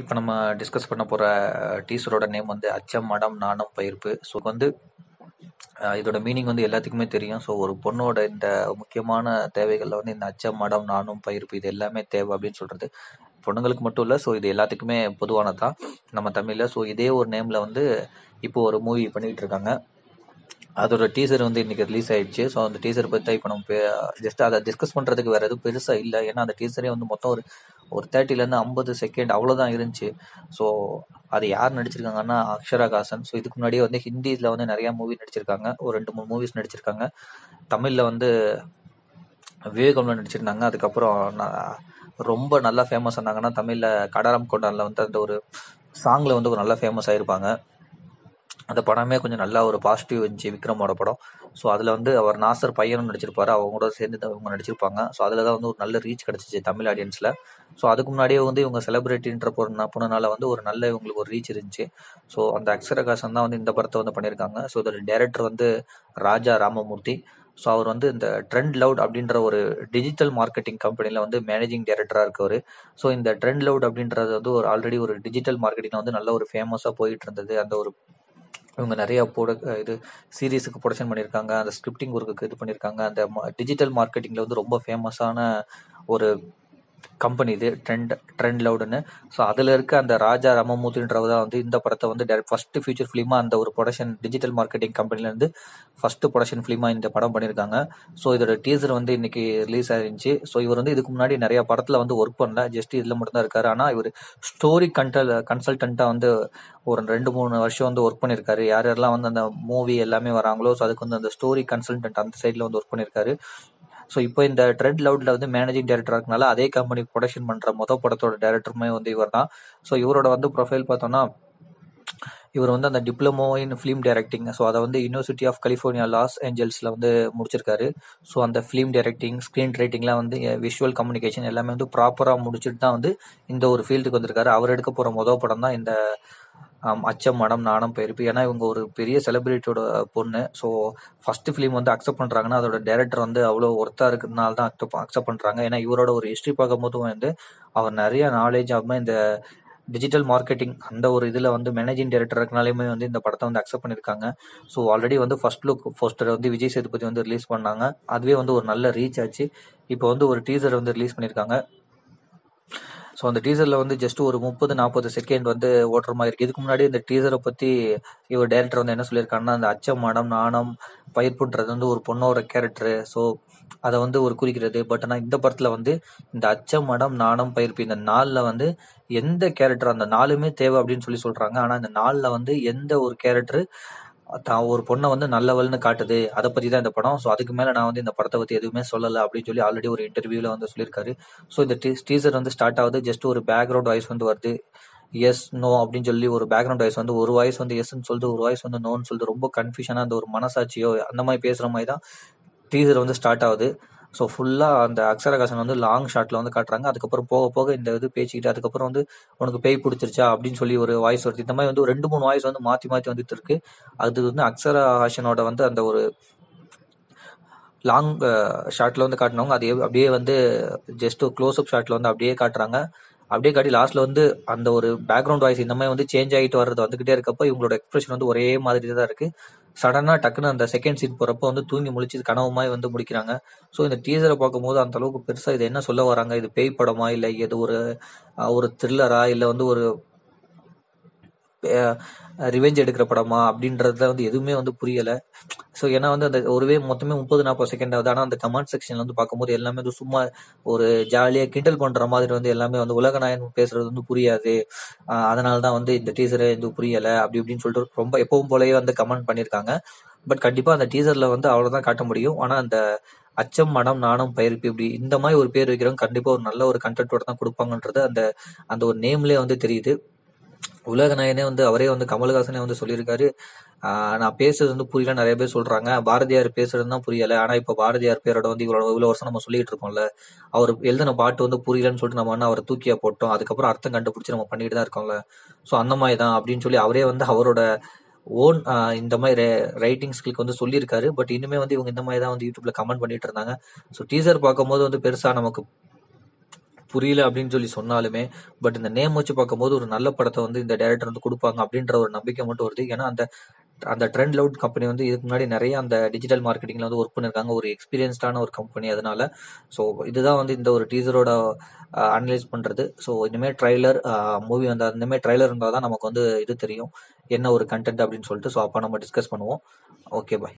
இப்போ நம்ம டிஸ்கஸ் பண்ண போகிற டீச்சரோட நேம் வந்து அச்சம் மடம் நாணம் பயிர்ப்பு. ஸோ வந்து இதோட மீனிங் வந்து எல்லாத்துக்குமே தெரியும். ஸோ ஒரு பொண்ணோட இந்த முக்கியமான தேவைகளில் வந்து இந்த அச்சம் மடம் நாணம் பயிர்ப்பு இது எல்லாமே தேவை அப்படின்னு சொல்கிறது பொண்ணுங்களுக்கு மட்டும் இல்லை. ஸோ இது எல்லாத்துக்குமே பொதுவானது தான் நம்ம தமிழில் ஸோ இதே ஒரு நேமில் வந்து இப்போ ஒரு மூவி பண்ணிகிட்டு இருக்காங்க. அதோட டீசர் வந்து இன்னைக்கு ரிலீஸ் ஆயிடுச்சு. ஸோ அந்த டீசர் பற்றி இப்போ நம்ம ஜஸ்ட் அதை டிஸ்கஸ் பண்ணுறதுக்கு வேறு எதுவும் பெருசாக இல்லை. ஏன்னா அந்த டீசரே வந்து மொத்தம் ஒரு ஒரு தேர்ட்டிலேருந்து ஐம்பது செகண்ட் அவ்வளோதான் இருந்துச்சு. ஸோ அது யார் நடிச்சிருக்காங்கன்னா அக்ஷரா காசன். ஸோ இதுக்கு முன்னாடியே வந்து ஹிந்தியில் வந்து நிறையா மூவி நடிச்சிருக்காங்க. ஒரு ரெண்டு மூணு மூவிஸ் நடிச்சிருக்காங்க. தமிழில் வந்து விவேகம்ல நடிச்சிருந்தாங்க. அதுக்கப்புறம் நான் ரொம்ப நல்லா ஃபேமஸ் ஆனாங்கன்னா தமிழில் கடாரம் கொண்டானில் வந்து அந்த ஒரு சாங்கில் வந்து ஒரு நல்லா ஃபேமஸ் ஆயிருப்பாங்க. அந்த படமே கொஞ்சம் நல்லா ஒரு பாசிட்டிவ் இருந்துச்சு விக்ரமோட படம். ஸோ அதில் வந்து அவர் நாசர் பையனும் நடிச்சிருப்பாரு. அவங்க கூட சேர்ந்து அவங்க நடிச்சிருப்பாங்க. ஸோ அதில் தான் வந்து ஒரு நல்ல ரீச் கிடச்சிச்சு தமிழ் ஆடியன்ஸில் ஸோ அதுக்கு முன்னாடியே வந்து இவங்க செலிபிரிட்டின்ற பொண்ணு பொண்ணுனால வந்து ஒரு நல்ல இவங்களுக்கு ஒரு ரீச் இருந்துச்சு. ஸோ அந்த அக்ஷரகாசன் தான் வந்து இந்த படத்தை வந்து பண்ணியிருக்காங்க. ஸோ இதோட டேரக்டர் வந்து ராஜா ராமமூர்த்தி. ஸோ அவர் வந்து இந்த ட்ரெண்ட் லவுட் அப்படின்ற ஒரு டிஜிட்டல் மார்க்கெட்டிங் கம்பெனியில் வந்து மேனேஜிங் டைரக்டராக இருக்கவர். ஸோ இந்த ட்ரெண்ட் லவுட் அப்படின்றது வந்து ஒரு ஆல்ரெடி ஒரு டிஜிட்டல் மார்க்கெட்டிங்கில் வந்து நல்ல ஒரு ஃபேமஸாக போயிட்டு இருந்தது. அந்த ஒரு இவங்க நிறைய போட இது சீரீஸுக்கு ப்ரொடக்ஷன் பண்ணியிருக்காங்க. அந்த ஸ்கிரிப்டிங் ஒர்க்குக்கு இது பண்ணியிருக்காங்க. அந்த டிஜிட்டல் மார்க்கெட்டிங்கில் வந்து ரொம்ப ஃபேமஸான ஒரு கம்பெனி இது ட்ரெண்ட் ட்ரெண்ட் லவுடுன்னு ஸோ அதில் இருக்க அந்த ராஜா ராமமூர்த்தின்றவர் தான் வந்து இந்த படத்தை வந்து டேரக்ட் ஃபர்ஸ்ட் ஃபியூச்சர் ஃபிலிமாக அந்த ஒரு ப்ரொடக்ஷன் டிஜிட்டல் மார்க்கெட்டிங் கம்பெனிலேருந்து ஃபர்ஸ்ட் ப்ரொடக்ஷன் ஃபிலிமாக இந்த படம் பண்ணியிருக்காங்க ஸோ இதோட டீசர் வந்து இன்னைக்கு ரிலீஸ் ஆயிருந்துச்சு. ஸோ இவர் வந்து இதுக்கு முன்னாடி நிறைய படத்தில் வந்து ஒர்க் பண்ணல. ஜஸ்ட் இதில் மட்டும்தான் இருக்காரு. ஆனால் இவர் ஸ்டோரி கண்டல் கன்சல்டண்ட்டாக வந்து ஒரு ரெண்டு மூணு வருஷம் வந்து ஒர்க் பண்ணியிருக்காரு யார் யாரெல்லாம் வந்து அந்த மூவி எல்லாமே வராங்களோ ஸோ அதுக்கு வந்து அந்த ஸ்டோரி கன்சல்டன்ட் அந்த சைடில் வந்து ஒர்க் பண்ணியிருக்காரு ஸோ இப்போ இந்த ட்ரெட் லவுட்ல வந்து மேனேஜிங் டைரக்டர் இருக்கனால அதே கம்பெனி ப்ரொடக்ஷன் பண்ற மொதல் படத்தோட டைரக்டருமே வந்து இவர் தான். ஸோ இவரோட வந்து ப்ரொஃபைல் பார்த்தோம்னா இவர் வந்து அந்த diploma in film directing so அதை வந்து யூனிவர்சிட்டி ஆஃப் கலிஃபோர்னியா லாஸ் ஏஞ்சல்ஸில் வந்து முடிச்சிருக்காரு. ஸோ அந்த ஃபிலிம் டைரக்டிங் ஸ்க்ரீன் ரைட்டிங்லாம் வந்து விஷுவல் கம்யூனிகேஷன் எல்லாமே வந்து ப்ராப்பராக முடிச்சுட்டு தான் வந்து இந்த ஒரு ஃபீல்டுக்கு வந்திருக்காரு. அவர் எடுக்க போகிற மொதல் படம் தான் இந்த அச்சம் மடம் நாணம் பெயர்ப்பு ஏன்னா இவங்க ஒரு பெரிய செலிபிரிட்டியோட பொண்ணு. ஸோ ஃபர்ஸ்ட் ஃபிலிம் வந்து அக்செப்ட் பண்ணுறாங்கன்னா அதோட டேரக்டர் வந்து அவ்வளோ ஒர்த்தாக இருக்கிறதுனால தான் அக்செப்ட் பண்ணுறாங்க ஏன்னா இவரோட ஒரு ஹிஸ்ட்ரி பார்க்கும்போது வந்து அவர் நிறைய நாலேஜ் ஆகாம இந்த டிஜிட்டல் மார்க்கெட்டிங் அந்த ஒரு இதில் வந்து மேனேஜிங் டைரக்டர் இருக்கனாலுமே வந்து இந்த படத்தை வந்து அக்செப்ட் பண்ணியிருக்காங்க. ஸோ ஆல்ரெடி வந்து ஃபர்ஸ்ட் லுக் போஸ்டர் வந்து விஜய் சேதுபதி வந்து ரிலீஸ் பண்ணாங்க. அதுவே வந்து ஒரு நல்ல ரீச் ஆச்சு. இப்போ வந்து ஒரு டீசர் வந்து ரிலீஸ் பண்ணியிருக்காங்க. ஸோ அந்த டீசரில் வந்து ஜஸ்ட் ஒரு முப்பது நாற்பது செகண்ட் வந்து ஓட்டுற மாதிரி இருக்கு. இதுக்கு முன்னாடி இந்த டீசரை பற்றி இவர் டேரக்டர் வந்து என்ன சொல்லியிருக்காருன்னா அந்த அச்சம் மடம் நாணம் பயிர்ப்புன்றது வந்து ஒரு பொண்ணோட கேரக்டரு ஸோ அதை வந்து ஒரு குறிக்கிறது. பட் ஆனால் இந்த படத்தில் வந்து இந்த அச்சம் மடம் நாணம் பயிர்ப்பு இந்த நாளில் வந்து எந்த கேரக்டர் அந்த நாளுமே தேவை அப்படின்னு சொல்லி சொல்கிறாங்க ஆனால் இந்த நாளில் வந்து எந்த ஒரு கேரக்டரு தான் ஒரு பொண்ணை வந்து நல்லவள்னு காட்டுது. அதை பற்றி தான் இந்த படம். ஸோ அதுக்கு மேலே நான் வந்து இந்த படத்தை பற்றி எதுவுமே சொல்லலை அப்படின்னு சொல்லி ஆல்ரெடி ஒரு இன்டர்வியூவில் வந்து சொல்லியிருக்காரு. ஸோ இந்த டீசர் வந்து ஸ்டார்ட் ஆகுது. ஜஸ்ட் ஒரு பேக்ரவுண்ட் வாய்ஸ் வந்து வருது. எஸ் நோ அப்படின்னு சொல்லி ஒரு பேக்ரவுண்ட் வாய்ஸ் வந்து ஒரு வாய்ஸ் வந்து எஸ்ன்னு சொல்லிட்டு ஒரு வாய்ஸ் வந்து நோன்னு சொல்லிட்டு ரொம்ப கன்ஃபியூஷனாக அந்த ஒரு மனசாட்சியோ அந்த மாதிரி பேசுகிற மாதிரி தான் டீசர் வந்து ஸ்டார்ட் ஆகுது. ஸோ ஃபுல்லாக அந்த அக்ஷரகாசன் வந்து லாங் ஷாட்டில் வந்து காட்டுறாங்க. அதுக்கப்புறம் போக போக இந்த இது பேசிக்கிட்டு அதுக்கப்புறம் வந்து உனக்கு பேய் பிடிச்சிருச்சா அப்படின்னு சொல்லி ஒரு வாய்ஸ் வருது. இந்த மாதிரி வந்து ஒரு ரெண்டு மூணு வாய்ஸ் வந்து மாற்றி மாற்றி வந்துட்டு இருக்கு. அது வந்து அக்ஷரஹாசனோட வந்து அந்த ஒரு லாங் ஷாட்ல வந்து காட்டினவங்க. அது அப்படியே வந்து ஜஸ்ட் க்ளோஸ் அப் ஷாட்ல வந்து அப்படியே காட்டுறாங்க. அப்படியே காட்டி லாஸ்ட்ல வந்து அந்த ஒரு பேக்ரவுண்ட் வாய்ஸ் இந்த மாதிரி வந்து சேஞ்ச் ஆகிட்டு வர்றது வந்துகிட்டே இருக்கப்போ இவங்களோட எக்ஸ்பிரஷன் வந்து ஒரே மாதிரி தான் இருக்கு. சடனா டக்குன்னு அந்த செகண்ட் சீன் போறப்போ வந்து தூங்கி முழிச்சு கனவுமாய் வந்து முடிக்கிறாங்க. ஸோ இந்த டீசரை பார்க்கும்போது அந்த அளவுக்கு பெருசா இது என்ன சொல்ல வராங்க? இது பேய் படமா? இல்லை இது ஒரு ஒரு த்ரில்லரா இல்லை வந்து ஒரு ரிவெஞ்ச் எடுக்கிற படமா அப்படின்றதுல வந்து எதுவுமே வந்து புரியல. ஸோ ஏன்னா வந்து அந்த ஒருவே மொத்தமே முப்பது நாற்பது செகண்ட் ஆகுது. ஆனால் அந்த கமெண்ட் செக்ஷன்ல வந்து பார்க்கும்போது எல்லாமே வந்து சும்மா ஒரு ஜாலியாக கிண்டல் பண்ற மாதிரி வந்து எல்லாமே வந்து உலக நாயன் பேசுறது வந்து புரியாது. அதனால தான் வந்து இந்த டீசரே இது புரியல. அப்படி இப்படின்னு சொல்லிட்டு ரொம்ப எப்பவும் போலயே வந்து கமெண்ட் பண்ணியிருக்காங்க. பட் கண்டிப்பா அந்த டீசர்ல வந்து அவ்வளவுதான் காட்ட முடியும். ஆனா அந்த அச்சம் மனம் நாணம் பயிர்ப்பு இப்படி இந்த மாதிரி ஒரு பேர் வைக்கிறவங்க கண்டிப்பா ஒரு நல்ல ஒரு கண்டென்ட்டோட தான் கொடுப்பாங்கன்றது அந்த அந்த ஒரு நேம்லயே வந்து தெரியுது. உலகநாயகனே வந்து அவரே வந்து கமல்ஹாசனே வந்து சொல்லியிருக்காரு. நான் பேசுறது வந்து புரியல நிறைய பேர் சொல்றாங்க. பாரதியார் பேசுறது தான் புரியல. ஆனா இப்ப பாரதியார் பேரோட வந்து இவ்வளவு இவ்வளவு வருஷம் நம்ம சொல்லிட்டு இருக்கோம்ல. அவர் எழுதின பாட்டு வந்து புரியலன்னு சொல்லிட்டு நம்ம அவரை தூக்கியா போட்டோம். அதுக்கப்புறம் அர்த்தம் கண்டுபிடிச்சு நம்ம பண்ணிட்டு தான் இருக்கோம்ல. சோ அந்த மாதிரி தான் அப்படின்னு சொல்லி அவரே வந்து அவரோட ஓன் இந்த மாதிரி ரைட்டிங் ஸ்கில்க்கு வந்து சொல்லியிருக்காரு. பட் இனிமே வந்து இவங்க இந்த மாதிரி தான் வந்து யூடியூப்ல கமெண்ட் பண்ணிட்டு இருந்தாங்க. ஸோ டீசர் பார்க்கும்போது வந்து பெருசா நமக்கு புரியல அப்படின்னு சொல்லி சொன்னாலுமே பட் இந்த நேம் வச்சு பார்க்கும்போது ஒரு நல்ல படத்தை வந்து இந்த டேரக்டர் வந்து கொடுப்பாங்க அப்படின்ற ஒரு நம்பிக்கை மட்டும் வருது. ஏன்னா அந்த அந்த ட்ரெண்ட் லவுட் கம்பெனி வந்து இதுக்கு முன்னாடி நிறைய அந்த டிஜிட்டல் மார்க்கெட்டிங்ல வந்து ஒர்க் பண்ணிருக்காங்க. ஒரு எக்ஸ்பீரியன்ஸ்டான ஒரு கம்பெனி அதனால. ஸோ இதுதான் வந்து இந்த ஒரு டீசரோட அனலைஸ் பண்றது. ஸோ இனிமேல் ட்ரைலர் மூவி வந்து இனிமேல் ட்ரைலர் இருந்தால் தான் நமக்கு வந்து இது தெரியும். என்ன ஒரு கண்டென்ட் அப்படின்னு சொல்லிட்டு ஸோ அப்போ நம்ம டிஸ்கஸ் பண்ணுவோம். Okay bye